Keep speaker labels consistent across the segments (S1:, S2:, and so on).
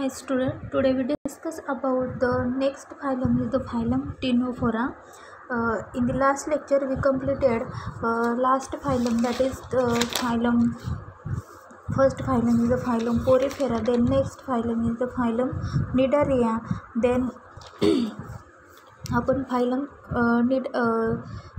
S1: Hi student, today we discuss about the next phylum is the phylum Ctenophora. Uh, in the last lecture we completed uh, last phylum that is the phylum first phylum is the phylum Porifera then next phylum is the phylum Nidaria then आपण phylum need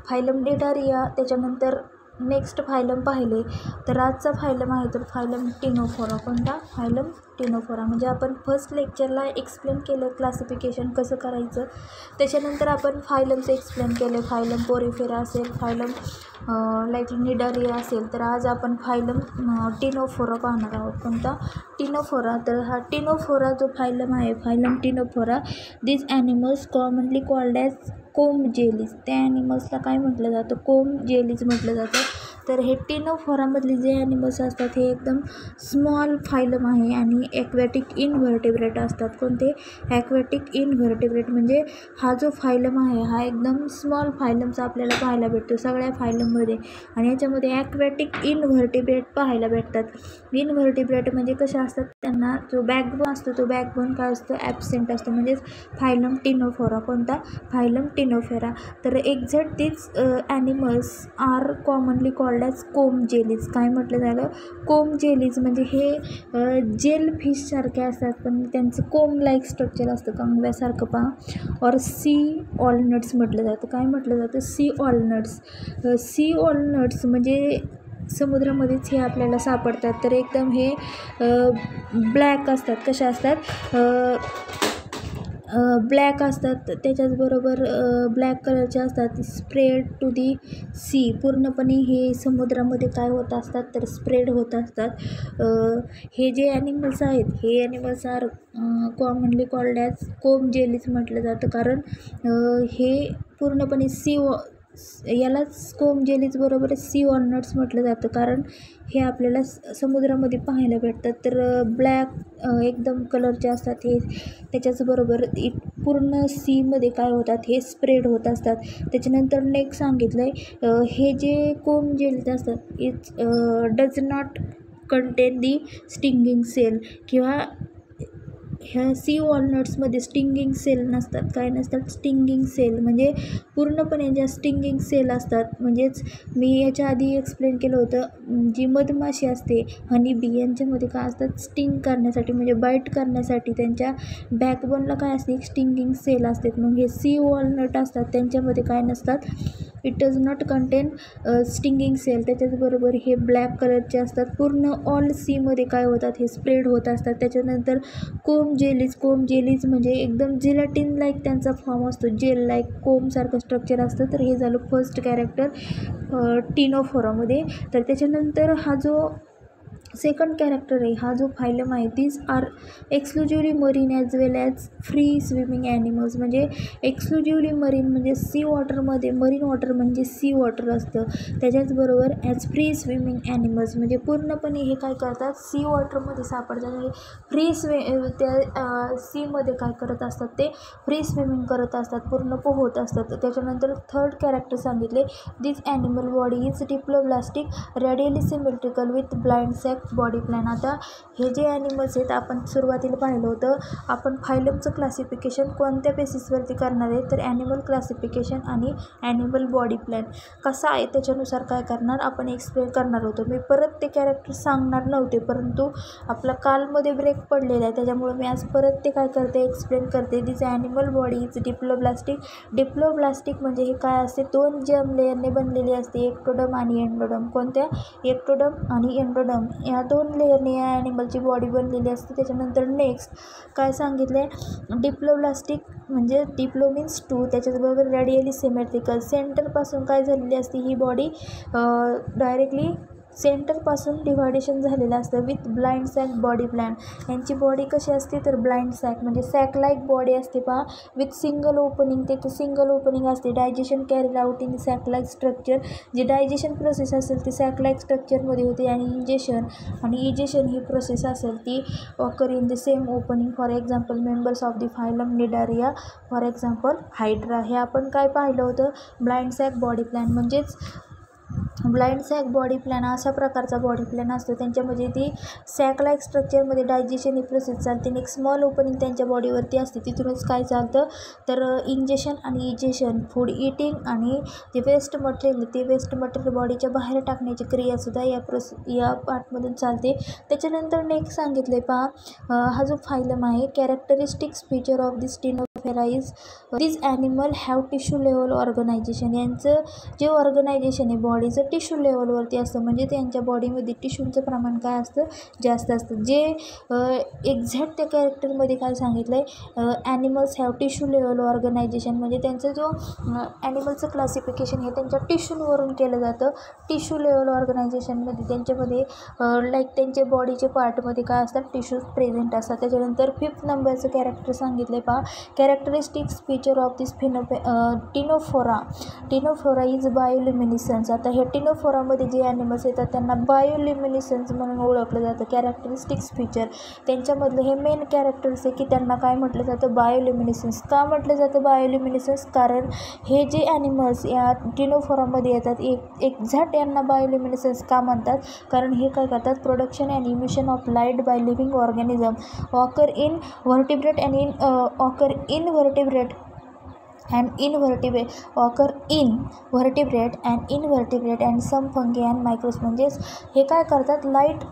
S1: phylum Cnidaria त्याच्यानंतर next phylum पाहिले तर आजचा phylum आहे तर phylum Ctenophora कोणता phylum Ctenophora म्हणजे आपण फर्स्ट लेक्चरला एक्सप्लेन केलं क्लासिफिकेशन कसं करायचं. त्याच्यानंतर आपण फायलमचं एक्सप्लेन केलं. फायलम पोरिफेरा असेल फायलम लाईक निडारिया असेल तर आज आपण फायलम टिनोफोरा पाहणार आहोत. कोणता? टिनोफोरा तर हा टिनोफोरा जो फायलम आहे phylum ctenophora this animals commonly called as comb jellies त्या ॲनिमल्सला काय म्हटलं जातं? कोम जेलीज म्हटलं जातं. तर हे टिनोफोरामधले जे ॲनिमल्स असतात हे एकदम स्मॉल फायलम आहे आणि ॲक्वॅटिक इनव्हर्टेब्रेट असतात. कोणते? ॲक्वॅटिक इनव्हर्टेब्रेट म्हणजे हा जो फायलम आहे हा एकदम स्मॉल फायलमचा आपल्याला पाहायला भेटतो सगळ्या फायलममध्ये आणि याच्यामध्ये ॲक्वॅटिक इनव्हर्टेब्रेट पाहायला भेटतात. इनव्हर्टेब्रेट म्हणजे कसे असतात? त्यांना जो बॅकबोन असतो तो बॅकबोन काय असतो? ॲबसेंट असतो. म्हणजेच फायलम टिनोफोरा कोणता? फायलम टिनोफेरा तर एक्झॅक्ट तीच animals are commonly called comb jellies. काय म्हटलं झालं? कोम जेलीज म्हणजे हे जेल फिशसारखे असतात पण त्यांचं कोम लाईक स्ट्रक्चर असतं. कंगव्यासारखं पहा. और सी ऑलनट्स म्हटलं जातं. काय म्हटलं जातं? सी ऑलनट्स सी ऑलनट्स म्हणजे समुद्रामध्येच हे आपल्याला सापडतात. तर एकदम हे ब्लॅक असतात. कशा असतात? ब्लॅक असतात. त्याच्याचबरोबर ब्लॅक कलरचे असतात. Spread to the sea. पूर्णपणे हे समुद्रामध्ये काय होत असतात तर स्प्रेड होत असतात. हे जे ॲनिमल्स आहेत हे animals are commonly called as comb jellies म्हटलं जातं. कारण हे पूर्णपणे सी यालाच कोम जेलीज बरोबर सी ऑर्नट्स म्हटलं जातं. कारण हे आपल्याला समुद्रामध्ये पाहायला भेटतात. तर ब्लॅक एकदम कलरचे असतात हे त्याच्याचबरोबर पूर्ण सीमध्ये काय होतात हे स्प्रेड होत असतात. त्याच्यानंतर नेक्स्ट सांगितलं आहे हे जे कोम जेलीज असतात its does not contain the stinging cell किंवा ह्या सी वॉलनट्समध्ये स्टिंगिंग सेल नसतात काय नसतात? स्टिंगिंग सेल म्हणजे पूर्णपणे ज्या स्टिंगिंग सेल असतात म्हणजेच मी याच्या आधी एक्सप्लेन केलं होतं जी मधमाशी असते हनी बी यांच्यामध्ये काय असतात? स्टिंग करण्यासाठी म्हणजे बाईट करण्यासाठी त्यांच्या बॅकबोनला काय असते? स्टिंगिंग सेल असतात मग हे सी वॉलनट असतात त्यांच्यामध्ये काय नसतात? It does not contain stinging cell त्याच्याचबरोबर हे ब्लॅक कलरचे असतात. पूर्ण ऑल सीमध्ये काय होतात? हे स्प्रेड होत असतात. त्याच्यानंतर कोम जेलीज कोम जेलीज म्हणजे एकदम जिलाटिन लाईक त्यांचा फॉर्म असतो. जेल लाईक कोमसारखं स्ट्रक्चर असतं. तर हे झालं फर्स्ट कॅरेक्टर टिनोफोरामध्ये तर त्याच्यानंतर हा जो सेकंड कॅरेक्टर आहे. हा जो फायलम आहे these are exclusively marine as well as free swimming animals म्हणजे एक्सक्लुझिव्हली मरीन म्हणजे सी वॉटरमध्ये मरीन वॉटर म्हणजे सी वॉटर असतं. त्याच्याचबरोबर ॲज फ्री स्विमिंग ॲनिमल्स म्हणजे पूर्णपणे हे काय करतात? सी वॉटरमध्ये सापडतात. म्हणजे फ्री स्वि त्या सीमध्ये काय करत असतात ते? फ्री स्विमिंग करत असतात. पूर्ण पोहत असतात. त्याच्यानंतर थर्ड कॅरेक्टर सांगितले. This animal body is diploblastic radially symmetrical with blind sac body plan आता हे जे ॲनिमल्स आहेत आपण सुरुवातीला पाहिलं होतं आपण फायलमचं क्लासिफिकेशन कोणत्या बेसिसवरती करणार आहे? तर ॲनिमल क्लासिफिकेशन आणि ॲनिमल बॉडी प्लॅन कसा आहे? त्याच्यानुसार काय करणार? आपण एक्सप्लेन करणार होतो. मी परत ते कॅरेक्टर सांगणार नव्हते परंतु आपला कालमध्ये ब्रेक पडलेला आहे. त्याच्यामुळे मी आज परत ते काय करते एक्सप्लेन करते. This animal body is diploblastic diploblastic म्हणजे हे काय असते? दोन जम लेयरने बनलेली असते. एक्टोडम आणि एन्डोडम कोणत्या? एक्टोडम आणि एन्डोडम ह्या दोन लेअरने या ॲनिमलची बॉडी बनलेली असते. त्याच्यानंतर नेक्स्ट काय सांगितलं आहे डिप्लोब्लास्टिक म्हणजे डिप्लो मीन्स टू त्याच्याचबरोबर रेडियली सिमेट्रिकल सेंटरपासून काय झालेली असते? ही बॉडी डायरेक्टली सेंटरपासून डिव्हायडेशन झालेलं असतं with blind sac body plan यांची बॉडी कशी असते तर ब्लाइंड सॅक म्हणजे सॅक लाईक बॉडी असते पहा. विथ सिंगल ओपनिंग ते सिंगल ओपनिंग असते. Digestion carry out in sac like structure. जे डायजेशन प्रोसेस असेल ती सॅक लाईक स्ट्रक्चरमध्ये होते आणि इंजेशन आणि इजेशन ही प्रोसेस असेल ती occur in the same opening for example members of the phylum cnidaria for example hydra हे आपण काय पाहिलं होतं? ब्लाइंड सॅक बॉडी प्लॅन म्हणजेच ब्लाइंड सॅक बॉडी प्लॅन अशा प्रकारचा बॉडी प्लॅन असतो. त्यांच्यामध्ये ती सॅकला स्ट्रक्चरमध्ये डायजेशन ही प्रोसेस चालते आणि एक स्मॉल ओपनिंग त्यांच्या बॉडीवरती असते. तिथूनच काय चालतं? तर इंजेक्शन आणि इजेशन फूड इटिंग आणि जे वेस्ट मटेरियल ते वेस्ट मटेरियल बॉडीच्या बाहेर टाकण्याची क्रियासुद्धा या प्रोस या पार्टमधून चालते. त्याच्यानंतर नेक्स्ट सांगितलं आहे पहा हा जो फायलम आहे characteristics feature of this ctenophores this animal have tissue level organisation यांचं जे ऑर्गनायझेशन आहे बॉडीचं टिश्यू लेवलवरती असतं. म्हणजे त्यांच्या बॉडीमध्ये टिश्यूचं प्रमाण काय असतं? जास्त असतं. जे एक्झॅक्ट त्या कॅरेक्टरमध्ये काय सांगितलं आहे animals have tissue level organisation म्हणजे त्यांचं जो ॲनिमलचं क्लासिफिकेशन हे त्यांच्या टिश्यूवरून केलं जातं. टिश्यू लेवल ऑर्गनायझेशनमध्ये त्यांच्यामध्ये लाईक त्यांच्या बॉडीचे पार्टमध्ये काय असतात? टिश्यूज प्रेझेंट असतात. त्याच्यानंतर फिफ्थ नंबरचं कॅरेक्टर सांगितलं आहे पहा कॅरेक्टरिस्टिक्स फीचर ऑफ दिस फिनोपे टिनोफोरा टिनोफोरा इज बायोल्युमिनिसन्स आता हे टिनोफोरामध्ये जे ॲनिमल्स येतात त्यांना बायोल्युमिनिसन्स म्हणून ओळखलं जातं. कॅरेक्टरिस्टिक्स फीचर त्यांच्यामधलं हे मेन कॅरेक्टर्स आहे की त्यांना काय म्हटलं जातं? बायोल्युमिनिसन्स का म्हटलं जातं बायोल्युमिनिसन्स कारण हे जे ॲनिमल्स या टिनोफोरामध्ये येतात एक एक्झॅक्ट यांना बायोल्युमिनिसन्स का म्हणतात? कारण हे काय करतात? Production and emission of light by living organism occur in vertebrate and in occur in invertebrate and invertebrate occur in vertebrate and invertebrate and some fungi and microbes म्हणजेच हे काय करतात? Light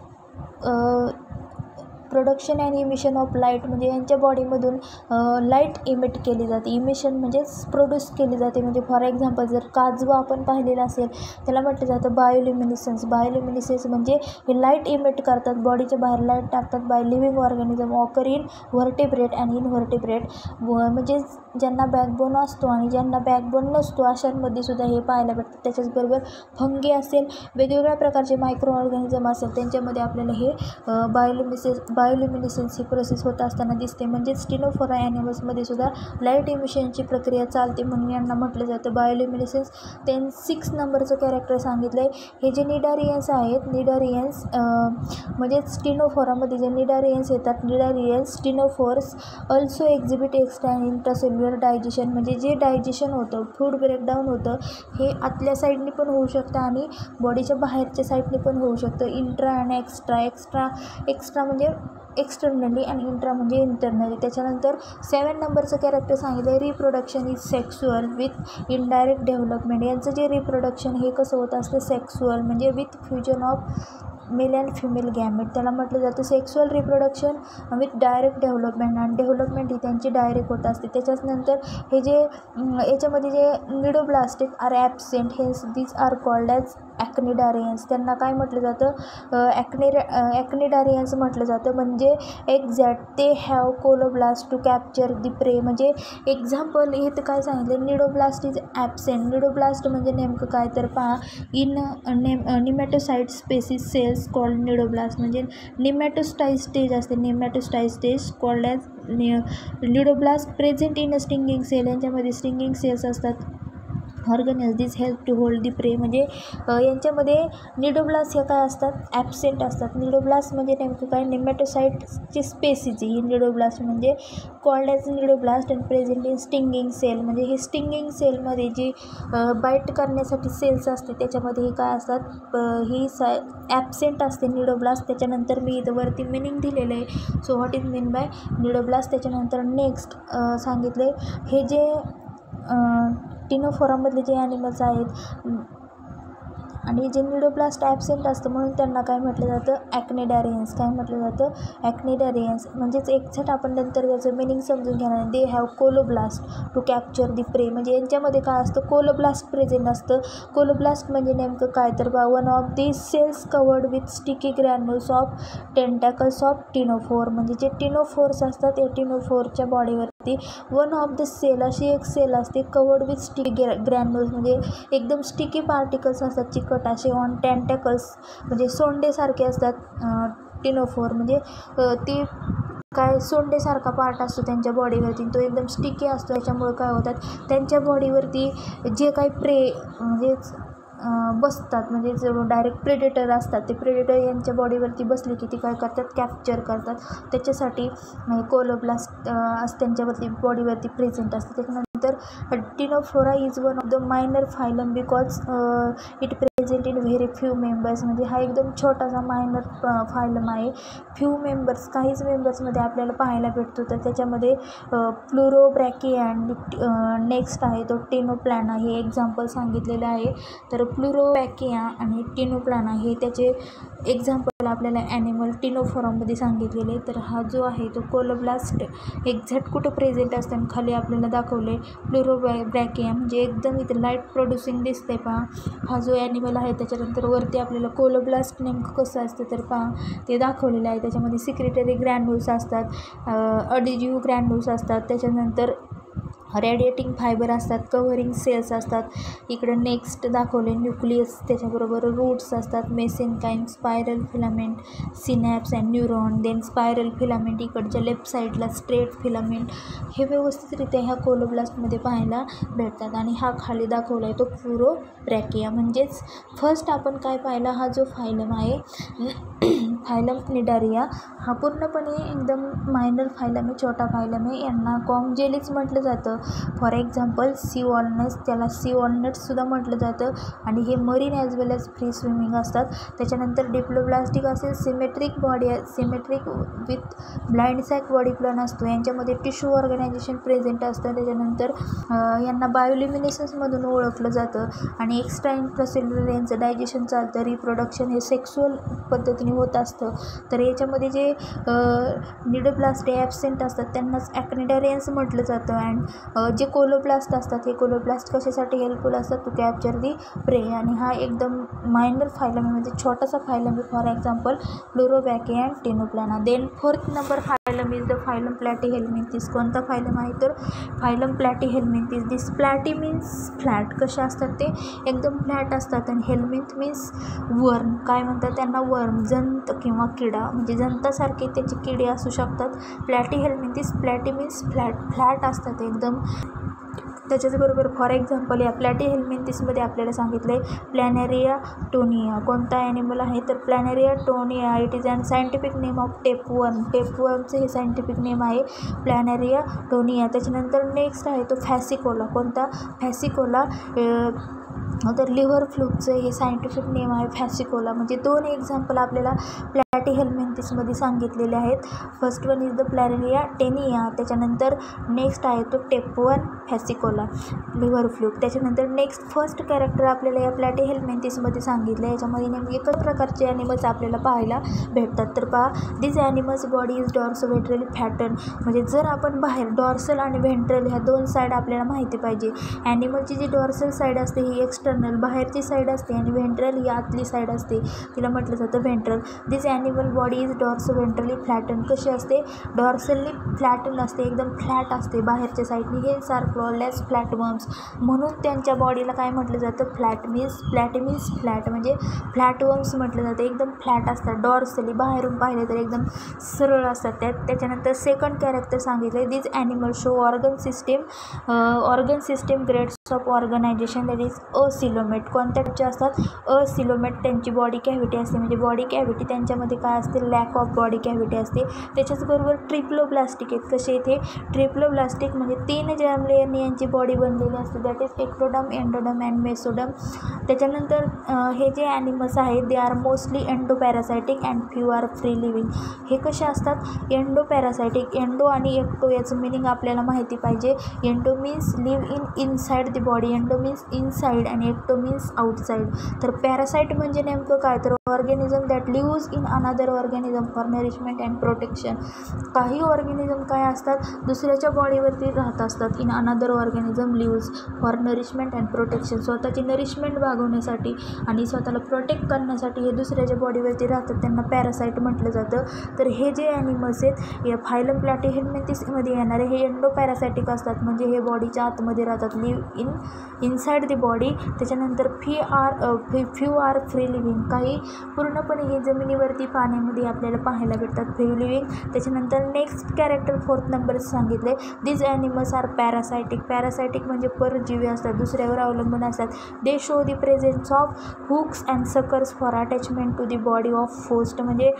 S1: production and emission of light म्हणजे यांच्या बॉडीमधून light emit केली जाते. Emission म्हणजेच produce केली जाते. म्हणजे फॉर एक्झाम्पल जर काजवा आपण पाहिलेला असेल त्याला म्हटलं जातं बायोल्युमिनिसन्स बायोल्युमिनिसन्स म्हणजे हे लाइट इमिट करतात बॉडीच्या बाहेर लाइट टाकतात by living organism occur in vertebrate and invertebrate म्हणजेच ज्यांना बॅकबोन असतो आणि ज्यांना बॅकबोन नसतो अशांमध्ये सुद्धा हे पाहायला भेटतं. त्याच्याचबरोबर फंगे असेल वेगवेगळ्या प्रकारचे मायक्रो ऑर्गॅनिझम असेल त्यांच्यामध्ये आपल्याला हे बायोलिमिसेस बायोल्युमिनिसन्स ही प्रोसेस होत असताना दिसते. म्हणजेच स्टिनोफोरा ॲनिमल्समध्ये सुद्धा लाइट इमिशनची प्रक्रिया चालते म्हणून यांना म्हटलं जातं. बायोलिमिनिसन्स त्यां सिक्स नंबरचं कॅरेक्टर सांगितलं आहे हे जे निडारियन्स आहेत निडारियन्स म्हणजेच स्टिनोफोरामध्ये जे निडारियन्स येतात cnidarians ctenophores also exhibit extra intracellular digestion म्हणजे जे डायजेशन होतं फूड ब्रेकडाऊन होतं हे आतल्या साईडने पण होऊ शकतं आणि बॉडीच्या बाहेरच्या साईडने पण होऊ शकतं. इंट्रा आणि एक्स्ट्रा एक्स्ट्रा एक्स्ट्रा म्हणजे एक्सटर्नली आणि इंट्रा म्हणजे इंटरनली त्याच्यानंतर सेवन नंबरचं कॅरेक्टर सांगितलं आहे reproduction is sexual with indirect development यांचं जे रिप्रोडक्शन हे कसं होत असतं? सेक्सुअल म्हणजे with fusion of male and female gamete त्याला म्हटलं जातं sexual reproduction with direct development आणि डेव्हलपमेंट ही त्यांची डायरेक्ट होत असते. त्याच्याच नंतर हे जे याच्यामध्ये जे निडोब्लास्टिक आर ॲबसेंट हे these are called as acnidarians त्यांना काय म्हटलं जातं? ॲक्नि ॲक्निडारियन्स म्हटलं जातं म्हणजे एक्झॅक्ट ते have colloblast to capture the prey म्हणजे एक्झाम्पल इथं काय सांगितलं? निडोब्लास्ट इज ॲबसेंट निडोब्लास्ट म्हणजे नेमकं काय? तर पहा in name nematocyte species cells called cnidoblast म्हणजे निमॅटोस्टाईज स्टेज असते. निमॅटोस्टाईज स्टेज कॉल्ड ॲज नि cnidoblast present in a stinging cell यांच्यामध्ये स्टिंगिंग सेल्स असतात. Organs this help to hold the prey म्हणजे यांच्यामध्ये निडोब्लास हे काय असतात? ॲबसेंट असतात. निडोब्लास म्हणजे नेमकं काय? नेमॅटोसाईटची स्पेसीज ही निडोब्लास्ट म्हणजे called as cnidoblast and present in stinging cell म्हणजे हे स्टिंगिंग सेलमध्ये जी बाईट करण्यासाठी सेल्स असते त्याच्यामध्ये हे काय असतात? ही सा ॲबसेंट असते निडोब्लास्ट त्याच्यानंतर मी इथं वरती मिनिंग दिलेलं आहे. So what is mean by cnidoblast त्याच्यानंतर नेक्स्ट सांगितले हे जे टिनोफोरामधले जे ॲनिमल्स आहेत आणि जे निडोब्लास्ट ॲबसेंट असतं म्हणून त्यांना काय म्हटलं जातं? ॲक्नेडॅरियन्स काय म्हटलं जातं? ॲक्नेडॅरियन्स म्हणजेच एक्झॅक्ट आपण नंतर त्याचं मिनिंग समजून घेणार. They have colloblast to capture the prey म्हणजे यांच्यामध्ये काय असतं? कोलोब्लास्ट प्रेझेंट असतं. कोलोब्लास्ट म्हणजे नेमकं काय? तर बा one of the cells covered with sticky granules of tentacles of ctenophore म्हणजे जे टिनोफोर्स असतात या टिनोफोरच्या बॉडीवर ती वन ऑफ द सेल अशी एक सेल असते. कवर्ड विथ स्टिक ग्रॅ ग्रॅन्युल्स म्हणजे एकदम स्टिकी पार्टिकल्स असतात चिकट असे ऑन टेंटॅकल्स म्हणजे सोंडेसारखे असतात टिनोफोर म्हणजे ती काय सोंडेसारखा पार्ट असतो त्यांच्या बॉडीवरती तो एकदम स्टिकी असतो त्याच्यामुळे काय होतात त्यांच्या बॉडीवरती जे काही प्रे म्हणजेच बसतात. म्हणजे जर डायरेक्ट प्रेडेटर असतात ते प्रेडेटर यांच्या बॉडीवरती बसले की ती काय करतात? कॅप्चर करतात. त्याच्यासाठी म्हणजे कोलोब्लास्ट असं त्यांच्यावरती बॉडीवरती प्रेझेंट असतं. त्याच्यानंतर तर ctenophora is one of the minor phylum because it present in very few members म्हणजे हा एकदम छोटासा मायनर फायलम uh, आहे. फ्यू मेंबर्स काहीच मेंबर्समध्ये आपल्याला पाहायला भेटतो. तर त्याच्यामध्ये प्लुरोब्रॅकी अँड नेक्स्ट आहे तो टिनोप्लॅना हे एक्झाम्पल सांगितलेलं आहे. तर प्लुरोबॅकिया आणि टिनोप्लॅना हे त्याचे एक्झाम्पल आपल्याला ॲनिमल टिनोफॉरममध्ये सांगितलेले तर हा जो आहे तो कोलोब्लास्ट एक्झॅक्ट कुठं प्रेझेंट असताना खाली आपल्याला दाखवले प्लुरोबॅ ब्रॅकिया म्हणजे एकदम इथे लाइट प्रोड्युसिंग दिसते पहा. हा जो ॲनिमल आहे त्याच्यानंतर वरती आपल्याला कोलोब्लास्ट नेमकं कसं असतं तर पहा. ते दाखवलेलं आहे. त्याच्यामध्ये सिक्रेटरी ग्रॅन्युल्स असतात अडिजिव्ह ग्रॅन्युल्स असतात. त्याच्यानंतर रेडिएटिंग फायबर असतात कव्हरिंग सेल्स असतात. इकडं नेक्स्ट दाखवले न्यूक्लियस त्याच्याबरोबर रूट्स असतात mesenchyme spiral filament synapse and neuron then spiral filament इकडच्या लेफ्ट साईडला स्ट्रेट फिलामेंट हे व्यवस्थितरित्या ह्या कोलोब्लास्टमध्ये पाहायला भेटतात आणि हा खाली दाखवला आहे तो प्युरो ब्रॅकिया म्हणजेच फर्स्ट आपण काय पाहिला? हा जो फायलम आहे फायलम निडारिया हा पूर्णपणे एकदम मायनर फायलम आहे छोटा फायलम आहे. यांना कॉंगजेलिच म्हटलं जातं. फॉर एक्झाम्पल सी वॉलनट्स त्याला सी वॉलनट्ससुद्धा म्हटलं जातं. आणि हे marine as well as free swimming असतात. त्याच्यानंतर डिप्लोप्लास्टिक असेल symmetric body symmetric with blind sac body plan असतो. यांच्यामध्ये टिश्यू ऑर्गनायझेशन प्रेझेंट असतं. त्याच्यानंतर यांना बायोलिमिनेशन्समधून ओळखलं जातं. आणि एक्स्ट्रा इंट्रासेल्युलर यांचं डायजेशन चालतं. रिप्रोडक्शन हे सेक्सुअल पद्धतीने होत असतं. तर याच्यामध्ये जे निडोप्लास्ट ॲबसेंट असतात. त्यांनाच ॲक्निडॅरियन्स म्हटलं जातं. अँड जे कोलोप्लास्ट असतात हे कोलोप्लास्ट कशासाठी हेल्पफुल असतात? टू कॅप्चर दी प्रे आणि हा एकदम मायनर फायलम म्हणजे छोटासा phylum for example Pleurobrachia and Ctenoplana then fourth number हा इज द फायलम प्लॅटी हेल्मिंथिस कोणता फायलम आहे? तर phylum Platyhelminthes this. Platy means flat. कसे असतात ते? एकदम फ्लॅट असतात आणि हेल्मिंथ मीन्स वर्म काय म्हणतात त्यांना? वर्म जंत किंवा किडा. म्हणजे जंतासारखे त्याचे किडे असू शकतात. Platyhelminthes platy means flat. Flat असतात एकदम. त्याच्याचबरोबर फॉर एक्झाम्पल या प्लॅटी हेल्मेंथिसमध्ये आपल्याला सांगितलं आहे प्लॅनेरिया टोनिया कोणता ॲनिमल आहे? तर Planaria Taenia it is and scientific name of tapeworm टेपवर्मचं हे सायंटिफिक नेम आहे प्लॅनेरिया टोनिया त्याच्यानंतर नेक्स्ट आहे तो फॅसिकोला कोणता? फॅसिकोला तर लिव्हर फ्लूचं हे सायंटिफिक नेम आहे फॅसिकोला म्हणजे दोन एक्झाम्पल आपल्याला प्लॅ प्लॅटी हेल्मेंथिसमध्ये सांगितलेले आहेत. First one is the planaria taenia त्याच्यानंतर नेक्स्ट आहे तो टेपवन फॅसिकोला लिव्हर फ्लूक त्याच्यानंतर नेक्स्ट फर्स्ट कॅरेक्टर आपल्याला या प्लॅटी हेल्मेंथिसमध्ये सांगितलं आहे. याच्यामध्ये नेमके एकच प्रकारचे ॲनिमल्स आपल्याला पाहायला भेटतात. तर पहा this animals body is dorso ventral flatten म्हणजे जर आपण बाहेर डॉर्सल आणि व्हेंट्रल ह्या दोन साईड आपल्याला माहिती पाहिजे. ॲनिमलची जी डॉर्सल साईड असते ही एक्सटर्नल बाहेरची साईड असते आणि व्हेंट्रल ही आतली साईड असते. तिला म्हटलं जातं ventral this animal animal body is dorso ventrally flatten कशी असते? डॉर्सली फ्लॅटन असते एकदम फ्लॅट असते बाहेरच्या साईडने हे सार फ्लॉलेस फ्लॅटवर्म्स म्हणून त्यांच्या बॉडीला काय म्हटलं जातं? Flat means flat means flat म्हणजे फ्लॅटवर्म्स म्हटलं जातं. एकदम फ्लॅट असतात. डॉर्सली बाहेरून पाहिले तर एकदम सरळ असतात. त्यात त्याच्यानंतर सेकंड कॅरेक्टर सांगितलं these animal show organ system organ system grades of organisation that is acoelomate कोणत्या टाईपचे असतात? अ सिलोमेट त्यांची बॉडी कॅव्हिटी असते. म्हणजे बॉडी कॅव्हिटी त्यांच्यामध्ये काय असते? लॅक ऑफ बॉडी कॅव्हिटी असते. त्याच्याचबरोबर ट्रिप्लोप्लास्टिक आहेत. कसे इथे ट्रिप्लोप्लास्टिक म्हणजे तीन जर्म लेअरने यांची बॉडी बनलेली असते. That is ectoderm endoderm and mesoderm त्याच्यानंतर हे जे ॲनिमल्स आहेत they are mostly endoparasitic and few are free living हे कसे असतात? एंडो पॅरासायटिक एंडो आणि एक्टो याचं मिनिंग आपल्याला माहिती पाहिजे. Endo means live in inside the body endo means inside आणि एक्टो मीन्स आउटसाईड तर पॅरासाईट म्हणजे नेमकं काय? तर organism that lives in another organism for nourishment and protection. काही ऑर्गॅनिझम काय असतात? दुसऱ्याच्या बॉडीवरती राहत असतात. In another organism lives for nourishment and protection. स्वतःची नरिशमेंट भागवण्यासाठी आणि स्वतःला प्रोटेक्ट करण्यासाठी हे दुसऱ्याच्या बॉडीवरती राहतात. त्यांना पॅरासाईट म्हटलं जातं. तर हे जे ॲनिमल्स आहेत या फायलम प्लॅटिहेनमेंटिसमध्ये येणारे हे एंडो पॅरासायटिक असतात. म्हणजे हे बॉडीच्या आतमध्ये राहतात. Live in inside the body त्याच्यानंतर फी आर फी फ्यू आर फ्री लिव्हिंग काही पूर्णपणे हे जमिनीवरती पाण्यामध्ये आपल्याला पाहायला भेटतात. फ्री लिव्हिंग त्याच्यानंतर नेक्स्ट कॅरेक्टर फोर्थ नंबर सांगितले these animals are parasitic parasitic म्हणजे परजीवी असतात. दुसऱ्यावर अवलंबून असतात. They show the presence of hooks and suckers for attachment to the body of host म्हणजे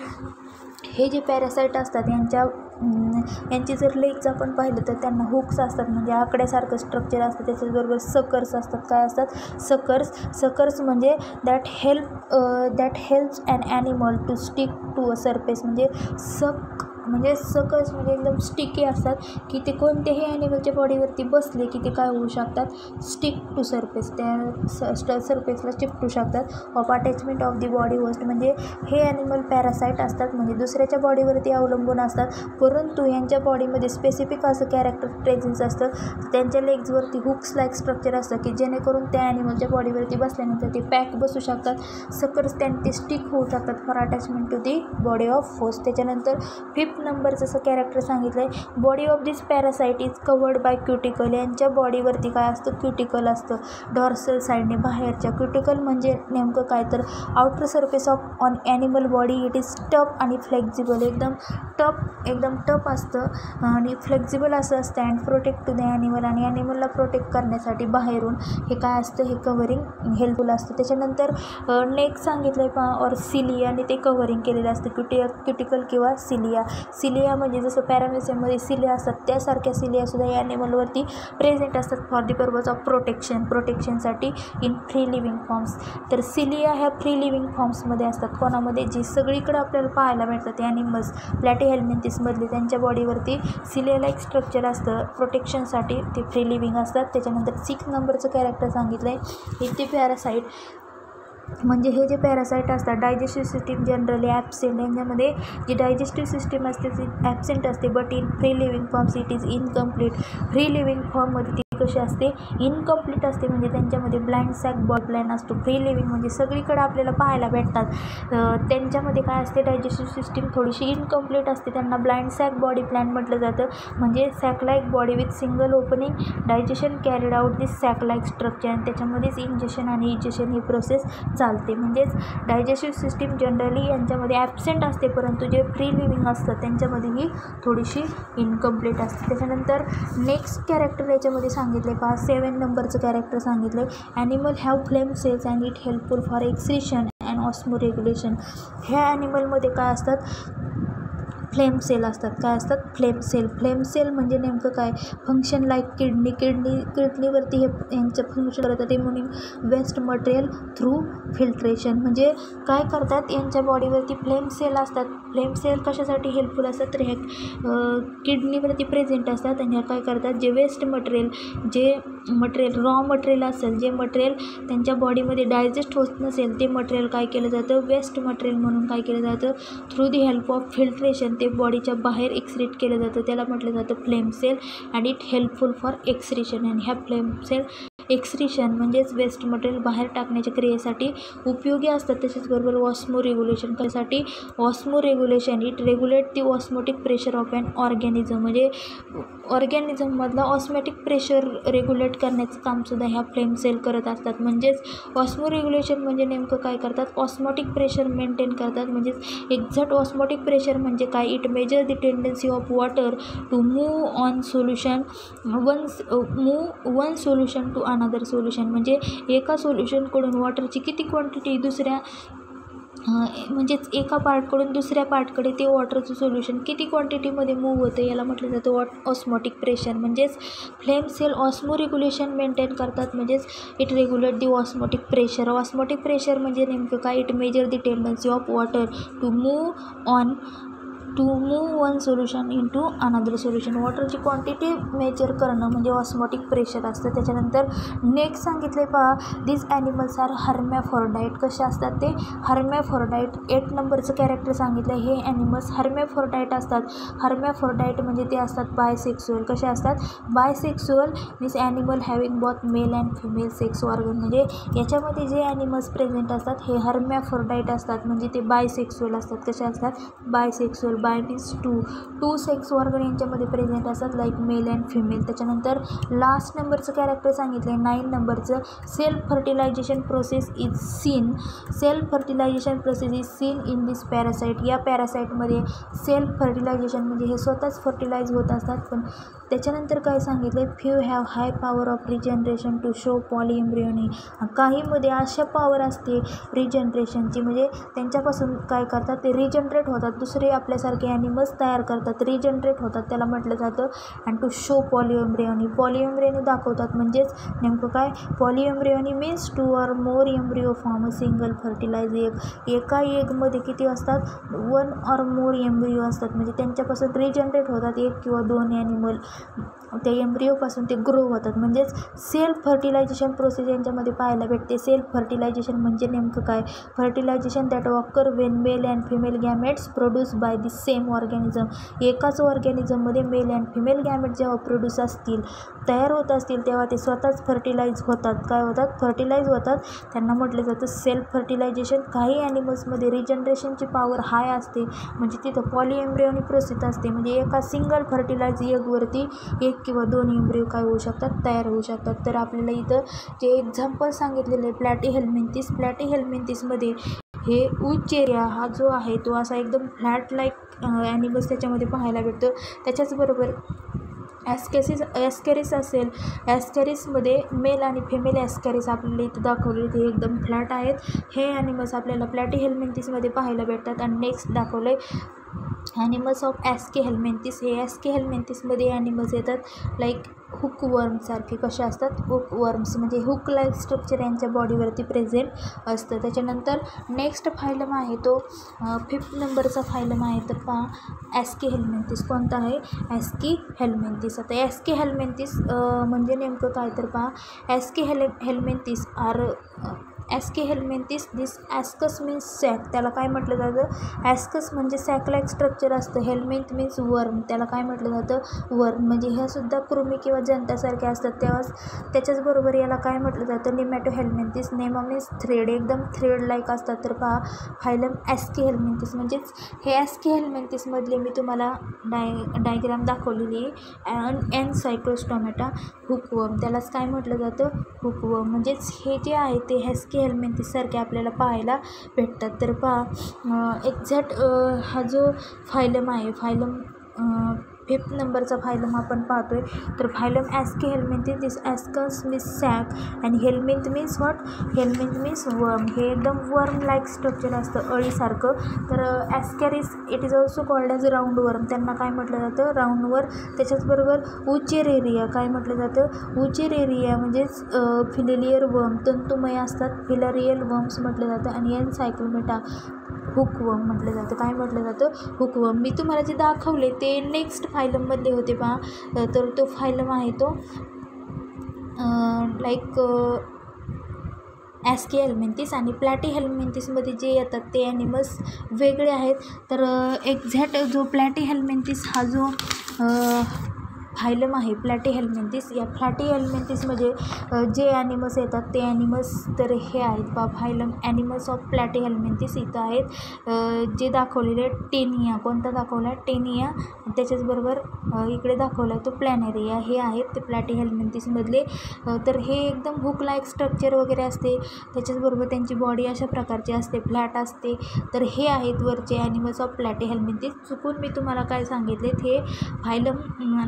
S1: हे जे पॅरासाईट असतात यांच्या यांची जर लेग्स आपण पाहिलं तर त्यांना हुक्स असतात म्हणजे आकड्यासारखं स्ट्रक्चर असतं त्याच्याचबरोबर सकर्स असतात. काय असतात? सकर्स सकर्स म्हणजे that help that helps an animal to stick to a surface म्हणजे सक म्हणजे सकस म्हणजे एकदम स्टिकी असतात की ते कोणत्याही ॲनिमलच्या बॉडीवरती बसले की ते काय होऊ शकतात? स्टिक टू सरफेस त्या स सरफेसला चिपटू शकतात. Of attachment of the body host म्हणजे हे ॲनिमल पॅरासाईट असतात. म्हणजे दुसऱ्याच्या बॉडीवरती अवलंबून असतात. परंतु यांच्या बॉडीमध्ये स्पेसिफिक असं कॅरेक्टर प्रेझेन्स असतं. त्यांच्या लेग्सवरती हुक्स लाईक स्ट्रक्चर असतं की जेणेकरून त्या ॲनिमलच्या बॉडीवरती बसल्यानंतर ते पॅक बसू शकतात. सकस त्यां ते स्टिक होऊ शकतात for attachment to the body of host त्याच्यानंतर फिफ्थ नंबरचं असं कॅरेक्टर सांगितलं आहे body of this parasite is covered by cuticle यांच्या बॉडीवरती काय असतं? क्युटिकल असतं. डॉर्सल साईडने बाहेरच्या क्युटिकल म्हणजे नेमकं काय? तर outer surface of on animal body it is tough आणि फ्लेक्झिबल एकदम टप एकदम टफ असतं. आणि फ्लेक्झिबल असं असतं and protect to the animal आणि ॲनिमलला प्रोटेक्ट करण्यासाठी बाहेरून हे काय असतं? हे कवरिंग हेल्पफुल असतं. त्याच्यानंतर नेक सांगितलं आहे पा और आणि ते कवरिंग केलेलं असतं. क्युटी क्युटिकल किंवा सिलिया सिलिया म्हणजे जसं पॅरामेसियममध्ये सिलिया असतात त्यासारख्या सिलियासुद्धा या ॲनिमलवरती प्रेझेंट असतात for the purpose of protection प्रोटेक्शनसाठी in free living forms तर सिलिया ह्या फ्री लिव्हिंग फॉर्म्समध्ये असतात. कोणामध्ये? जी सगळीकडे आपल्याला पाहायला मिळतात ॲनिमल्स प्लॅटी हेल्मेंथिसमधले त्यांच्या बॉडीवरती सिलियाला एक स्ट्रक्चर असतं. प्रोटेक्शनसाठी ते फ्री लिव्हिंग असतात. त्याच्यानंतर सिक्स नंबरचं कॅरेक्टर सांगितलं आहे इथे पॅरासाईट म्हणजे हे जे पॅरासाईट असतात डायजेस्टिव्ह सिस्टीम जनरली ॲबसेंट यांच्यामध्ये जी डायजेस्टिव्ह सिस्टीम असते ती ॲबसेंट असते. But in free living forms it is incomplete. Free living फॉर्ममध्ये ती कशी असते? इनकम्प्लीट असते. म्हणजे त्यांच्यामध्ये ब्लाइंड सॅक बॉड प्लॅन असतो. फ्री लिव्हिंग म्हणजे सगळीकडे आपल्याला पाहायला भेटतात. त्यांच्यामध्ये काय असते? डायजेस्टिव्ह सिस्टीम थोडीशी इनकम्प्लीट असते. त्यांना ब्लाइंड सॅक बॉडी प्लॅन म्हटलं जातं. म्हणजे saclike body with single opening digestion carried out this saclike structure आणि त्याच्यामध्येच इंजेशन आणि इजेशन ही प्रोसेस चालते. म्हणजेच डायजेस्टिव्ह सिस्टीम जनरली यांच्यामध्ये ॲबसेंट असते. परंतु जे फ्री लिव्हिंग असतं त्यांच्यामध्ये ही थोडीशी इनकम्प्लीट असते. त्याच्यानंतर नेक्स्ट कॅरेक्टर याच्यामध्ये सांगितलं पहा सेवन नंबरचं कॅरेक्टर सांगितले animal have flame cells and it helpful for excision and osmoregulation ह्या ॲनिमलमध्ये काय असतात? फ्लेम सेल असतात. काय असतात? Flame sale. फ्लेम सेल म्हणजे नेमकं काय? Function like kidney. किडनी किडनीवरती हे यांचं फंक्शन करतात. ते म्हणून वेस्ट मटेरियल थ्रू फिल्ट्रेशन. म्हणजे काय करतात? यांच्या बॉडीवरती फ्लेम सेल असतात. फ्लेम सेल कशासाठी हेल्पफुल असतात? तर हे किडनीवरती प्रेझेंट असतात आणि ह्या काय करतात? जे वेस्ट मटेरियल जे मटेरियल रॉ मटेरियल असेल जे मटेरियल त्यांच्या बॉडीमध्ये डायजेस्ट होत नसेल ते मटेरियल काय केलं जातं? वेस्ट मटेरियल म्हणून काय केलं जातं? Through the help of filtration ते बॉडीच्या बाहेर एक्सरेट केलं जातं. त्याला म्हटलं जातं flame cell and it helpful for excretion आणि ह्या फ्लेम सेल एक्सरेशन म्हणजेच वेस्ट मटेरियल बाहेर टाकण्याच्या क्रियेसाठी उपयोगी असतात. तसेच बरोबर ऑस्मो रेग्युलेशन करण्यासाठी osmoregulation it regulate the osmotic pressure of and organism म्हणजे ऑर्गॅनिझममधला ऑस्मॅटिक प्रेशर रेग्युलेट करण्याचं कामसुद्धा ह्या फ्लेम सेल करत असतात. म्हणजेच ऑस्मो रेग्युलेशन म्हणजे नेमकं काय करतात? ऑस्मॉटिक प्रेशर मेंटेन करतात. म्हणजेच एक्झॅक्ट ऑस्मॉटिक प्रेशर म्हणजे काय? It measure the tendency of water to move on solution one move one solution to another solution म्हणजे एका सोल्युशनकडून वॉटरची किती क्वांटिटी दुसऱ्या म्हणजेच एका पार्टकडून दुसऱ्या पार्टकडे ते वॉटरचं सोल्युशन किती क्वांटिटीमध्ये मूव्ह होतं याला म्हटलं जातं वॉट ऑस्मॉटिक प्रेशर म्हणजेच flame cell osmo regulation maintain करतात. म्हणजेच it regulate the osmotic pressure osmotic pressure म्हणजे नेमकं काय? It measure the tendency of water to move on to move one solution in to another solution. वॉटरची quantity measure करणं म्हणजे osmotic pressure असतं. त्याच्यानंतर next सांगितले पहा दीज ॲनिमल्स आर हर्मॅफॉर्डाईट कसे असतात ते? हर्मॅफॉर्डाईट एट नंबरचं कॅरेक्टर सांगितलं हे ॲनिमल्स हर्मॅफॉर्डाईट असतात. हर्मॅफॉर्डाईट म्हणजे ते असतात बायसेक्सुअल कसे असतात? Bisexual means animal having both male and female sex organ म्हणजे याच्यामध्ये जे ॲनिमल्स प्रेझेंट असतात हे हर्मॅफॉर्डाईट असतात. म्हणजे ते बायसेक्सुअल असतात. कसे असतात? बायसेक्सुअल बायटीज टू टू सेक्स ऑर्गन यांच्यामध्ये प्रेझेंट असतात लाईक मेल अँड फिमेल त्याच्यानंतर लास्ट नंबरचं कॅरेक्टर सांगितलं आहे नाईन नंबरचं self fertilization process is seen self fertilization process is seen in this parasite या पॅरासाईटमध्ये सेल्फ फर्टिलायझेशन म्हणजे हे स्वतःच फर्टिलाइज होत असतात पण त्याच्यानंतर काय सांगितलं आहे few have high power of regeneration to show polyembryony काहीमध्ये अशा पॉवर असते रिजनरेशनची म्हणजे त्यांच्यापासून काय करतात? ते रिजनरेट होतात. दुसरे आपल्यासारखे ॲनिमल्स तयार करतात. रिजनरेट होतात. त्याला म्हटलं जातं. And to show polyembryony polyembryony दाखवतात. म्हणजेच नेमकं काय? Polyembryony means two or more embryo form a single fertilize egg एका एगमध्ये किती असतात? वन ऑर मोर एम्ब्रिओ असतात. म्हणजे त्यांच्यापासून रिजनरेट होतात एक किंवा दोन ॲनिमल त्या एम्ब्रिओपासून ते ग्रो होतात. म्हणजेच सेल्फ फर्टिलायझेशन प्रोसेस यांच्यामध्ये पाहायला भेटते. सेल्फ फर्टिलायझेशन म्हणजे नेमकं काय? Fertilization that occur when male and female gametes produce by the same organism एकाच ऑर्गॅनिझममध्ये मेल अँड फिमेल गॅमेट जेव्हा प्रोड्यूस असतील तयार होत असतील तेव्हा ते स्वतःच फर्टिलाइज होतात. काय होतात? फर्टिलाइज होतात. त्यांना म्हटलं जातं सेल्फ फर्टिलायझेशन काही ॲनिमल्समध्ये रिजनरेशनची पॉवर हाय असते. म्हणजे तिथं पॉलिएम्ब्रिओनी प्रोसेस असते. म्हणजे एका सिंगल फर्टिलाइज एगवरती एक किंवा दोन इम्ब्रिव काय होऊ शकतात तयार होऊ शकतात. तर आपल्याला इथं जे एक्झाम्पल सांगितलेलं आहे प्लॅटी हेल्मेंथिस प्लॅटी हेल्मेंथिसमध्ये हे उच्च एरिया हा जो आहे तो असा एकदम फ्लॅट लाईक ॲनिमल्स त्याच्यामध्ये पाहायला भेटतो. त्याच्याचबरोबर ॲस्केसिस ॲस्कॅरिस असेल ॲस्कॅरिसमध्ये मेल आणि फिमेल ॲस्कॅरिस आपल्याला इथं दाखवले ते एकदम फ्लॅट आहेत. हे ॲनिमल्स आपल्याला प्लॅटी हेल्मेंथिसमध्ये पाहायला भेटतात. आणि नेक्स्ट दाखवलं आहे ॲनिमल्स ऑफ ॲस्के हेल्मेंथिस हे ॲस्के हेल्मेंथिसमध्ये ॲनिमल्स येतात. लाईक हुक वर्मसारखे कसे असतात? हुक वर्म्स म्हणजे हुक लाईक स्ट्रक्चर यांच्या बॉडीवरती प्रेझेंट असतं. त्याच्यानंतर नेक्स्ट फायलम आहे तो फिफ्थ नंबरचा फायलम आहे तर पहा ॲस्की हेल्मेंथिस कोणता आहे? ॲस्की हेल्मेंथिस आता ॲस्की हेल्मेंथिस म्हणजे नेमकं काय तर पहा Aschelminthes are Aschelminthes this ascus means sac. त्याला काय म्हटलं जातं? ॲस्कस म्हणजे सॅकलाईक स्ट्रक्चर असतं. हेल्मेंथ मीन्स वर्म त्याला काय म्हटलं जातं? वर्म म्हणजे ह्यासुद्धा कृमी किंवा जंतासारखे असतात. तेव्हाच त्याच्याचबरोबर याला काय म्हटलं जातं? निमॅटो हेल्मेंथिस नेमा मीन्स थ्रेड एकदम थ्रेड लाईक असतात. तर पहा फायलम ॲस्के हेल्मेंथिस म्हणजेच हे ॲस्के हेल्मेंथिसमधले मी तुम्हाला डाय डायग्राम दाखवलेली आहे. Ancylostoma hookworm. त्यालाच काय म्हटलं जातं? हुकवम. म्हणजेच हे जे आहे ते हॅस्के हेल्मेंथिससारखे आपल्याला पाहायला भेटतात. तर पा एक्झॅक्ट हा जो फायलम आहे फायलम फिफ्थ नंबरचा फायलम आपण पाहतो आहे तर phylum Aschelminthes this ascus means sac आणि helminth means what helminth means worm हे एकदम वर्म लाईक स्ट्रक्चर असतं अळीसारखं. तर Ascaris it is also called as round worm त्यांना काय म्हटलं जातं? राऊंडवर त्याच्याचबरोबर उचेर एरिया काय म्हटलं जातं? उचेर एरिया म्हणजेच फिलेलियर वर्म तंतुमय असतात. फिलरियल वर्म्स म्हटलं जातं. आणि एन सायक्लोमेटा हुकवम म्हटलं जातं. काय म्हटलं जातं? हुकवम. मी तुम्हाला जे दाखवले ते नेक्स्ट फायलममधले होते पहा. तर तो फायलम आहे तो लाईक ॲस्की हेल्मेंथिस आणि प्लॅटी हेल्मेंथिसमध्ये जे येतात ते ॲनिमल्स वेगळे आहेत. तर एक्झॅक्ट जो प्लॅटी हेल्मेंथिस हा जो फायलम आहे प्लॅटी हेल्मेंथिस या फ्लॅटी हेल्मेंथिसमध्ये जे ॲनिमल्स येतात ते ॲनिमल्स तर हे आहेत बा phylum animals of Platyhelminthes इथं आहेत जे दाखवलेले टेनिया कोणता दाखवला टेनिया त्याच्याचबरोबर इकडे दाखवला तो प्लॅनेरिया हे आहेत ते प्लॅटी हेल्मेंथिसमधले तर हे एकदम हुक लाईक स्ट्रक्चर वगैरे असते त्याच्याचबरोबर त्यांची बॉडी अशा प्रकारची असते फ्लॅट असते तर हे आहेत वरचे ॲनिमल्स ऑफ प्लॅटी हेल्मेंथिस चुकून मी तुम्हाला काय सांगितले हे फायलम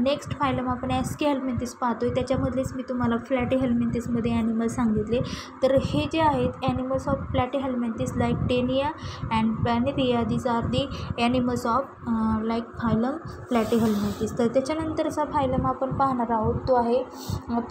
S1: नेक्स्ट फायलम आपण ॲस्की हेल्मेंथिस पाहतो आहे त्याच्यामधलेच मी तुम्हाला फ्लॅटी हेल्मेंथिसमध्ये ॲनिमल सांगितले. तर हे जे आहेत animals of Platyhelminthes like Taenia and Planaria these are the animals of like phylum Platyhelminthes तर त्याच्यानंतरचा फायलम आपण पाहणार आहोत. तो आहे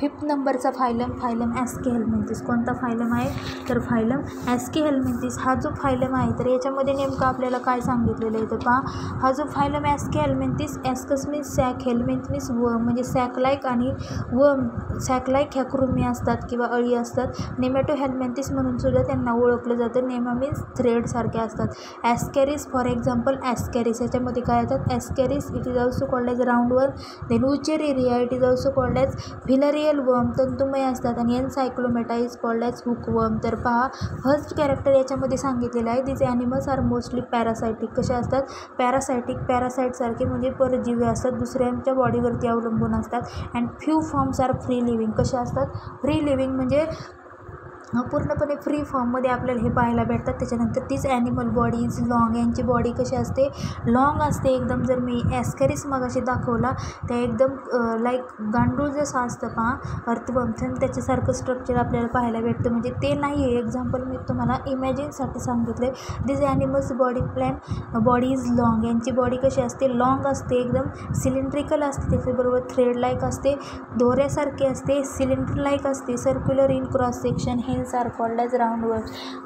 S1: फिफ्थ नंबरचा फायलम फायलम ॲस्की हेल्मेंथिस कोणता फायलम आहे? तर फायलम ॲस्की हेल्मेंथिस हा जो फायलम आहे तर याच्यामध्ये नेमकं आपल्याला काय सांगितलेलं आहे तर पहा. हा जो phylum Aschelminthes ascus means sac helminth means व म्हणजे सॅकलाईक आणि व सॅकलाईक ह्या कृमी असतात किंवा अळी असतात. नेमॅटो हॅलमॅन्थिस म्हणून सुद्धा त्यांना ओळखलं जातं. नेमा मीन्स थ्रेडसारखे असतात. Ascaris for example Ascaris. याच्यामध्ये काय येतात? Ascaris it is also called as round worm then Wuchereria it is also called as filarial worm तंतुमय असतात. आणि Ancylostoma is called as hook तर पहा फर्स्ट कॅरेक्टर याच्यामध्ये सांगितलेलं आहे. तिचे ॲनिमल्स आर मोस्टली पॅरासायटिक कसे असतात? पॅरासायटिक पॅरासाईटसारखे म्हणजे परजीवी असतात. दुसऱ्यांच्या बॉडीवरती अवलंबून असतात. And few forms are free living कसे असतात? फ्री लिव्हिंग म्हणजे पूर्णपणे फ्री फॉर्ममध्ये आपल्याला हे पाहायला भेटतात. त्याच्यानंतर तीच ॲनिमल बॉडीज लॉंग यांची बॉडी कशी असते? लॉंग असते एकदम. जर मी ॲस्कॅरिस मगाशी दाखवला त्या एकदम लाईक गांडूळ जसं असतं पहा अर्थवंथन त्याच्यासारखं स्ट्रक्चर आपल्याला पाहायला भेटतं. म्हणजे ते नाही आहे एक्झाम्पल मी तुम्हाला इमॅजिनसाठी सांगितलं आहे this animals body plan body is long यांची बॉडी कशी असते? लॉंग असते एकदम सिलेंड्रिकल असते त्याच्याबरोबर थ्रेड लाईक असते. दोऱ्यासारखी असते सिलेंडर लाईक असते. सर्क्युलर इन क्रॉस सेक्शन हे hence are called as round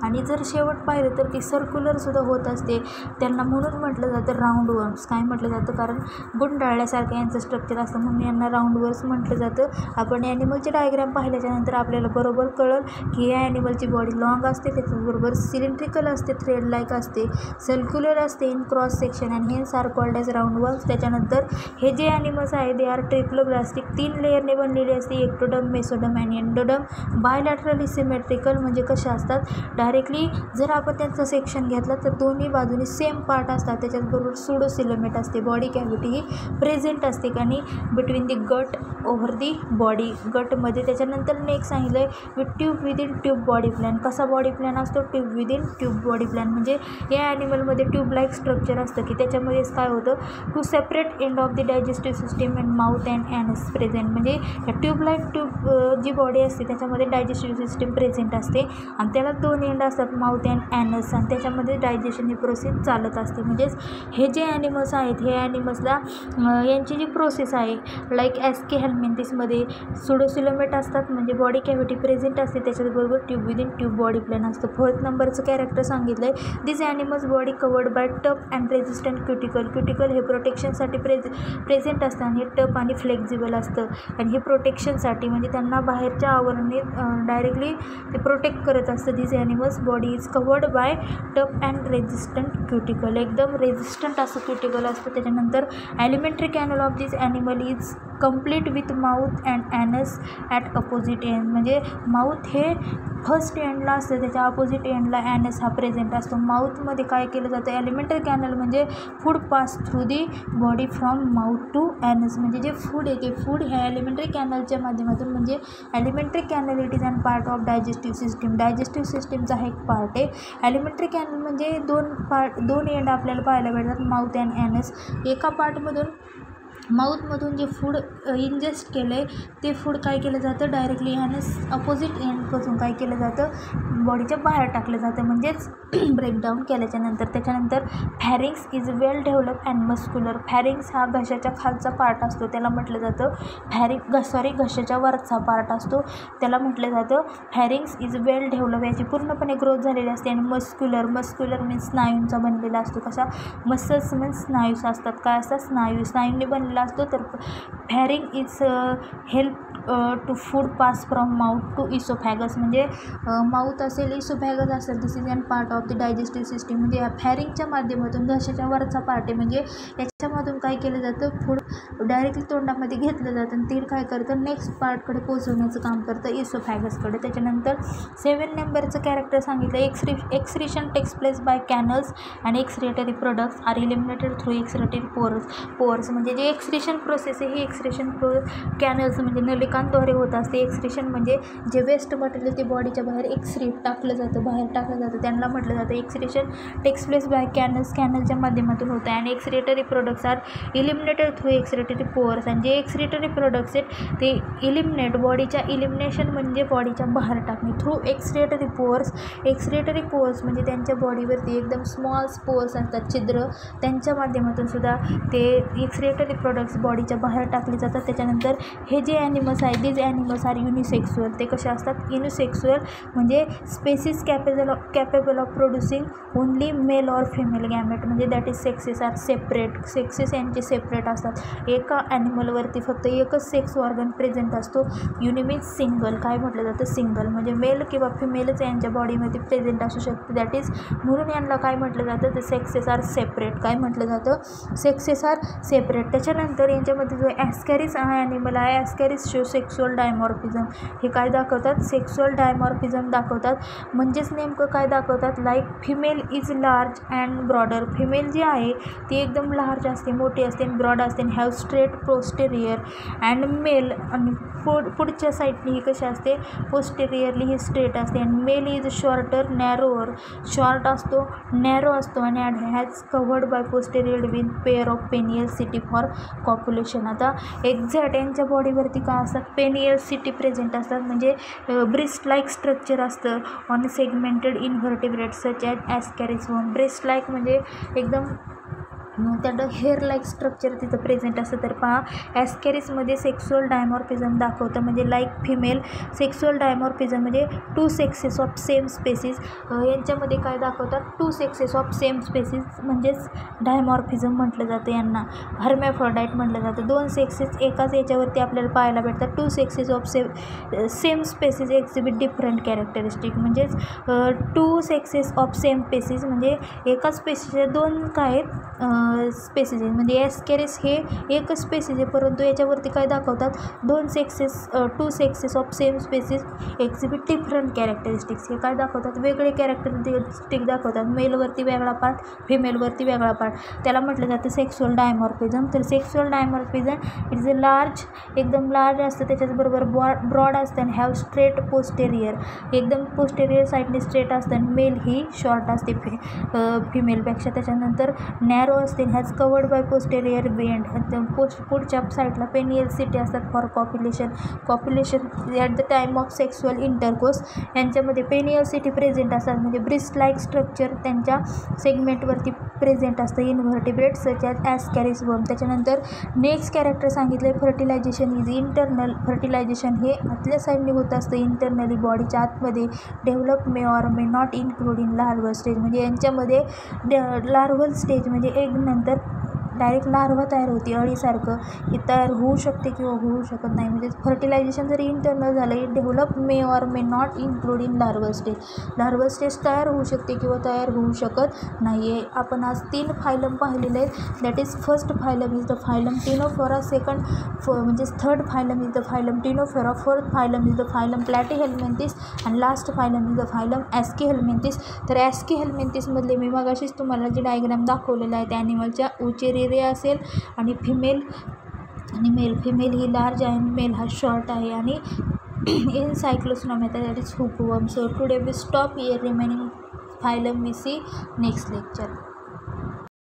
S1: आणि जर शेवट पाहिलं तर ती सर्क्युलरसुद्धा होत असते. त्यांना म्हणून म्हटलं जातं राऊंड वर्म्स काय म्हटलं जातं? कारण गुंडाळल्यासारखं यांचं स्ट्रक्चर असतं. म्हणून यांना राऊंड वर्म्स म्हटलं जातं. आपण ॲनिमलचे डायग्राम पाहिल्याच्यानंतर आपल्याला बरोबर कळल की या ॲनिमलची बॉडी लॉंग असते त्याच्याबरोबर सिलेंड्रिकल असते थ्रेड लाईक असते सर्क्युलर असते इन क्रॉस सेक्शन आणि hence are called as round worms त्याच्यानंतर हे जे ॲनिमल्स आहे दे आर ट्रिप्लोब्लास्टिक तीन लेअरने बनलेली असते. एक्टोडम मेसोडम आणि एन्डोडम बायलॅटरली सिमेट प्रॅक्टिकल म्हणजे कसे असतात? डायरेक्टली जर आपण त्यांचं सेक्शन घेतलं तर दोन्ही बाजूनी सेम पार्ट असतात. त्याच्याचबरोबर सुडोसिलोमेट असते बॉडी कॅव्हिटी ही प्रेझेंट असते आणि बिटवीन दी गट ओव्हर दी बॉडी गटमध्ये त्याच्यानंतर नेक्स्ट सांगितलं आहे with tube within tube body plan कसा बॉडी प्लॅन असतो? Tube within tube body plan म्हणजे या ॲनिमलमध्ये ट्यूब लाईक स्ट्रक्चर असतं की त्याच्यामध्येच काय होतं? Two separate end of the digestive system and mouth and and present म्हणजे या ट्यूब लाईक ट्यूब जी बॉडी असते त्याच्यामध्ये डायजेस्टिव्ह सिस्टीम प्रेझेंट असते. आणि त्याला दोन एंड असतात माउथ अँड ॲनस आणि त्याच्यामध्ये डायजेशन ही प्रोसेस चालत असते. म्हणजेच हे जे ॲनिमल्स आहेत हे ॲनिमल्सला यांची जी प्रोसेस आहे लाईक ॲस्के हेल्मेंटिसमध्ये सुडोसिलोमेट असतात म्हणजे बॉडी कॅव्हिटी प्रेझेंट असते. त्याच्याबरोबर tube within tube body plan असतं. फोर्थ नंबरचं कॅरेक्टर सांगितलं आहे this animals body covered by tough and resistant cuticle cuticle हे प्रोटेक्शनसाठी प्रेझ प्रेझेंट असतं आणि हे टप आणि फ्लेक्झिबल असतं. आणि हे प्रोटेक्शनसाठी म्हणजे त्यांना बाहेरच्या आवरणे डायरेक्टली ते प्रोटेक्ट करत असतं. This animals body is covered by tough and resistant cuticle एकदम रेझिस्टंट असं क्युटिकल असतं. त्याच्यानंतर alimentary canal of this animal is complete with mouth and anus at opposite end म्हणजे माउथ हे फर्स्ट एंडला असतं. त्याच्या अपोजिट एंडला ॲनस हा प्रेझेंट असतो. माउथमध्ये काय केलं जातं? ॲलिमेंटरी कॅनल म्हणजे food pass through the body from mouth to anus म्हणजे जे फूड आहे ते फूड ह्या ॲलिमेंटरी कॅनलच्या माध्यमातून म्हणजे alimentary canal it is and part of digestive system digestive सिस्टीमचा हा एक पार्ट आहे. ॲलिमेंटरी कॅनल म्हणजे दोन पार्ट दोन एंड आपल्याला पाहायला भेटतात माउथ अँड ॲनस एका पार्टमधून माऊथमधून जे फूड इंजेस्ट केलं आहे ते फूड काय केलं जातं? डायरेक्टली ह्याने अपोजिट एंडपासून काय केलं जातं? बॉडीच्या बाहेर टाकलं जातं. म्हणजेच ब्रेकडाऊन केल्याच्यानंतर त्याच्यानंतर pharynx is well develop and muscular pharynx हा घशाच्या खालचा पार्ट असतो. त्याला म्हटलं जातं फॅरिंग घ सॉरी घशाच्या वरचा पार्ट असतो. त्याला म्हटलं जातं फॅरिंग्स इज वेल डेव्हलप याची पूर्णपणे ग्रोथ झालेली असते. आणि मस्क्युलर मस्क्युलर मीन्स स्नायूंचा बनलेला असतो. कसा? मसल्स मीन्स स्नायूस असतात. काय असतात? स्नायू. स्नायूंनी बनलेला असतो तर pharynx is help to food pass from mouth to oesophagus म्हणजे uh, माउथ असेल इसोफॅगस असेल this is an part of the digestive system म्हणजे या फॅरिंगच्या माध्यमातून घशाच्या वरचा पार्ट आहे. म्हणजे याच्यामधून काय केलं जातं? फूड डायरेक्टली तोंडामध्ये घेतलं जातं. आणि ते काय करतं? नेक्स्ट पार्टकडे पोचवण्याचं काम करतं इसोफॅगसकडे त्याच्यानंतर सेवन नंबरचं कॅरेक्टर सांगितलं. एक्सरी excretion takes place by canals आणि excretory products are eliminated through excretory pores pores म्हणजे जे एक्स एक्सरेशन प्रोसेस आहे. ही एक्सरेशन प्रो कॅनल्स म्हणजे नलिकांद्वारे होत असते. एक्सरेशन म्हणजे जे वेस्ट मटेरियल ते बॉडीच्या बाहेर एक्सरे टाकलं जातं. बाहेर टाकलं जातं. त्यांना म्हटलं जातं. एक्सरेशन टेक्सप्लेस बाय कॅनल्स कॅनलच्या माध्यमातून होतं. आणि excretory products are eliminated through excretory pores आणि जे एक्सरेटरी प्रोडक्ट्स आहेत ते इलिमिनेट बॉडीच्या इलिमिनेशन म्हणजे बॉडीच्या बाहेर टाकणे. Through excretory pores excretory pores म्हणजे त्यांच्या बॉडीवरती एकदम स्मॉल स्पोअर्स असतात. छिद्र त्यांच्या माध्यमातून सुद्धा ते एक्सरेटरी प्रोडक्ट प्रोडक्ट्स बॉडीच्या बाहेर टाकले जातात. त्याच्यानंतर हे जे ॲनिमल्स आहेत दीज ॲनिमल्स आर युनिसेक्सुअल ते कसे असतात? युनिसेक्सुअल म्हणजे species capable of capable of producing only male or female gamete म्हणजे that is sexes are separate sexes यांचे सेपरेट असतात. एका ॲनिमलवरती फक्त एकच सेक्स ऑर्गन प्रेझेंट असतो. युनिमीन्स सिंगल काय म्हटलं जातं? सिंगल म्हणजे मेल किंवा फिमेलच यांच्या बॉडीमध्ये प्रेझेंट असू शकते. दॅट इज म्हणून यांना काय म्हटलं जातं? ते सेक्सेस आर सेपरेट काय म्हटलं जातं? सेक्सेस आर सेपरेट त्याच्यानंतर त्यानंतर यांच्यामध्ये जो ॲस्कॅरिस ॲनिमल आहे ॲस्कॅरिस शो सेक्सुअल डायमॉर्फिझम हे काय दाखवतात? सेक्सुअल डायमॉर्फिझम दाखवतात. म्हणजेच नेमकं काय दाखवतात? Like female is large and broader female जी आहे ती एकदम लार्ज असते मोठी असते ब्रॉड असते have straight posterior and male आणि पुढ पुढच्या साईडनी ही कशी असते? पोस्टेरियरली ही स्ट्रेट असते. And male is shorter narrower short असतो नॅरो असतो आणि has curved by posterior with pair of penial setae for copulation आता एक्झॅक्ट यांच्या बॉडीवरती काय असतात? पेनियल सिटी प्रेझेंट असतात. म्हणजे ब्रिस्ट लाईक स्ट्रक्चर असतं on segmented invertebrate such as Ascaris home bristle like म्हणजे एकदम त्या हेअर लाईक स्ट्रक्चर तिथं प्रेझेंट असतं. तर पहा ॲस्कॅरिसमध्ये सेक्सुअल डायमॉर्फिझम दाखवतं. म्हणजे लाईक फिमेल सेक्सुअल डायमॉर्फिझम म्हणजे two sexes of same species यांच्यामध्ये काय दाखवतात? Two sexes of same species म्हणजेच डायमॉर्फिझम म्हटलं जातं यांना. हर्मॅफ्रॉडाईट म्हटलं जातं. दोन सेक्सेस एकाच याच्यावरती आपल्याला पाहायला भेटतात. Two sexes of same same species exhibit different characteristic म्हणजेच two sexes of same species म्हणजे एकाच स्पेसिसचे दोन काय आहेत? स्पेसेस आहे म्हणजे एस्केरिस हे एकच स्पेसेस आहे परंतु याच्यावरती काय दाखवतात? दोन sexes two sexes of same species exhibit different characteristics हे काय दाखवतात? वेगळे कॅरेक्टरिस्टिक दाखवतात. मेलवरती वेगळा पार्ट फिमेलवरती वेगळा पार्ट त्याला म्हटलं जातं सेक्सुअल डायमॉर्फिझम तर sexual dimorphism it is a large एकदम लार्ज असतं त्याच्याचबरोबर बॉ ब्रॉड असतं आणि हॅव स्ट्रेट पोस्टेरियर एकदम पोस्टेरियर साईडने स्ट्रेट असतं आणि मेल ही शॉर्ट असते फि फिमेलपेक्षा त्याच्यानंतर नॅरो असते has curved by posterior bend post पुढच्या साईडला पेनियल सिटी असतात for copulation copulation at the time of sexual intercourse यांच्यामध्ये पेनियल सिटी प्रेझेंट असतात. म्हणजे ब्रिस्ट लाईक स्ट्रक्चर त्यांच्या सेगमेंटवरती प्रेझेंट असतं. Invertebrate such as Ascaris worm त्याच्यानंतर नेक्स्ट कॅरेक्टर सांगितलं आहे फर्टिलायझेशन इज इंटरनल फर्टिलायझेशन हे आतल्या साईडने होत असतं. इंटरनली बॉडीच्या आतमध्ये develop may or may not include in larval stage म्हणजे यांच्यामध्ये लार्वल स्टेज म्हणजे एक नंतर डायरेक्ट लार्वा तयार होती अळीसारखं ही तयार होऊ शकते किंवा होऊ शकत नाही. म्हणजे फर्टिलायझेशन जरी इंटरनल झालं it develop may or may not include in larval stage larval stage तयार होऊ शकते किंवा तयार होऊ शकत नाही आहे आपण आज तीन फायलम पाहिलेले आहेत. That is first phylum is the phylum Ctenophora second फ म्हणजे third phylum is the phylum Ctenophora fourth phylum is the phylum Platyhelminthes and last phylum is the phylum Aschelminthes तर ॲस्की हेल्मेंथिसमधले मी मगाशीच तुम्हाला जे डायग्राम दाखवलेला आहे त्या ॲनिमलच्या उचेरी एरिया असेल आणि फिमेल आणि मेल फिमेल ही लार्ज आहे आणि मेल हा शॉर्ट आहे. आणि in सायक्लोस्नॉमेथा that is hookworm so today we stop here remaining phylum we see next lecture